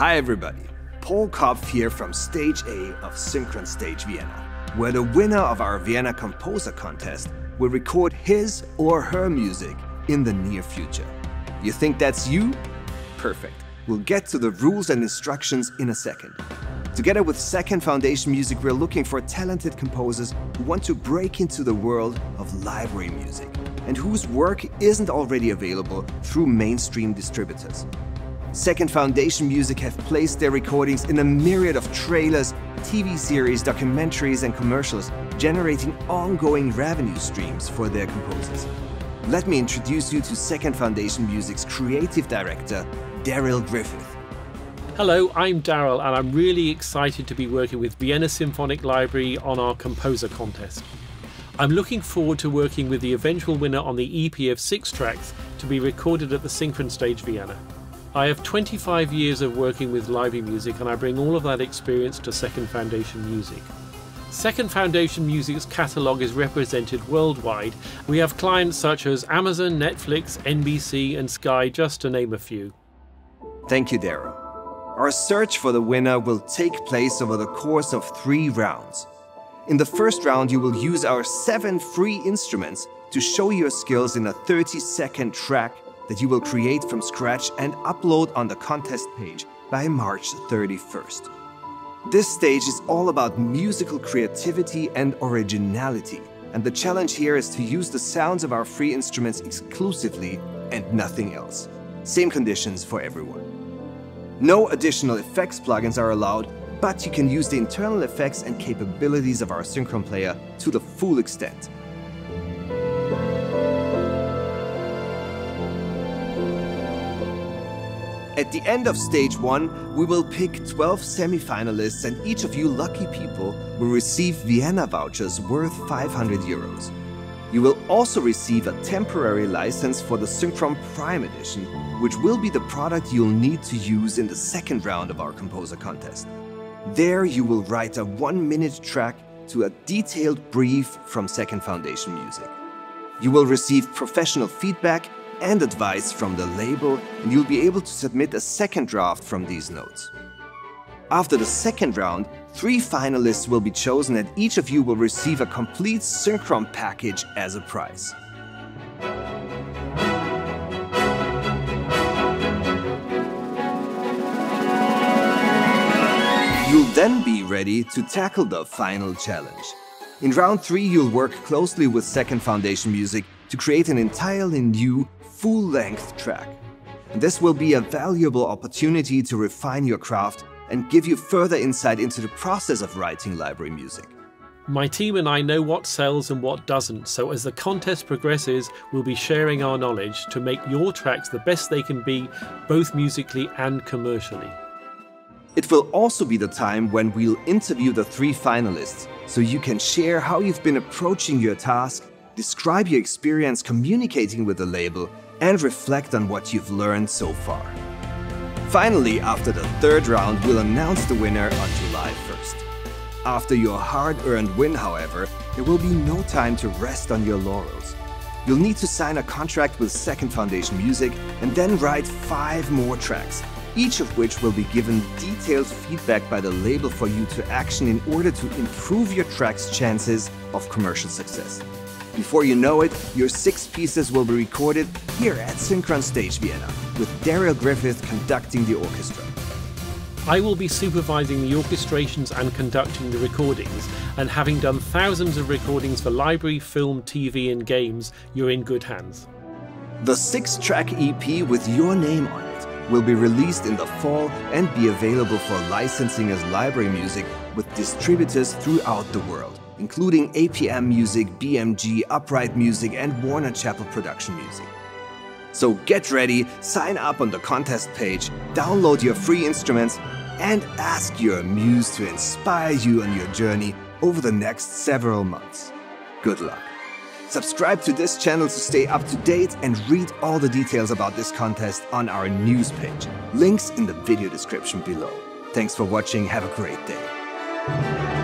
Hi everybody, Paul Kopf here from Stage A of Synchron Stage Vienna, where the winner of our Vienna Composer Contest will record his or her music in the near future. You think that's you? Perfect. We'll get to the rules and instructions in a second. Together with Second Foundation Music, we're looking for talented composers who want to break into the world of library music and whose work isn't already available through mainstream distributors. Second Foundation Music have placed their recordings in a myriad of trailers, TV series, documentaries, and commercials, generating ongoing revenue streams for their composers. Let me introduce you to Second Foundation Music's creative director, Daryl Griffith. Hello, I'm Daryl, and I'm really excited to be working with Vienna Symphonic Library on our composer contest. I'm looking forward to working with the eventual winner on the EP of six tracks to be recorded at the Synchron Stage Vienna. I have 25 years of working with library music and I bring all of that experience to Second Foundation Music. Second Foundation Music's catalogue is represented worldwide. We have clients such as Amazon, Netflix, NBC, and Sky, just to name a few. Thank you, Daryl. Our search for the winner will take place over the course of three rounds. In the first round, you will use our seven free instruments to show your skills in a 30 second track that you will create from scratch and upload on the contest page by March 31st. This stage is all about musical creativity and originality, and the challenge here is to use the sounds of our free instruments exclusively and nothing else. Same conditions for everyone. No additional effects plugins are allowed, but you can use the internal effects and capabilities of our Synchron player to the full extent. At the end of stage one, we will pick 12 semi-finalists and each of you lucky people will receive Vienna vouchers worth 500 euros. You will also receive a temporary license for the Synchron Prime Edition, which will be the product you'll need to use in the second round of our composer contest. There you will write a one-minute track to a detailed brief from Second Foundation Music. You will receive professional feedback and advice from the label, and you'll be able to submit a second draft from these notes. After the second round, three finalists will be chosen and each of you will receive a complete Synchron package as a prize. You'll then be ready to tackle the final challenge. In round 3 you'll work closely with Second Foundation Music to create an entirely new full-length track. This will be a valuable opportunity to refine your craft and give you further insight into the process of writing library music. My team and I know what sells and what doesn't, so as the contest progresses, we'll be sharing our knowledge to make your tracks the best they can be, both musically and commercially. It will also be the time when we'll interview the three finalists, so you can share how you've been approaching your task, describe your experience communicating with the label, and reflect on what you've learned so far. Finally, after the third round, we'll announce the winner on July 1st. After your hard-earned win, however, there will be no time to rest on your laurels. You'll need to sign a contract with Second Foundation Music and then write five more tracks, each of which will be given detailed feedback by the label for you to action in order to improve your track's chances of commercial success. Before you know it, your six pieces will be recorded here at Synchron Stage Vienna, with Daryl Griffith conducting the orchestra. I will be supervising the orchestrations and conducting the recordings, and having done thousands of recordings for library, film, TV, and games, you're in good hands. The six track EP with your name on it will be released in the fall and be available for licensing as library music with distributors throughout the world including APM Music, BMG, Upright Music, and Warner Chappell Production Music. So get ready, sign up on the contest page, download your free instruments, and ask your muse to inspire you on your journey over the next several months. Good luck. Subscribe to this channel to stay up to date and read all the details about this contest on our news page. Links in the video description below. Thanks for watching, have a great day.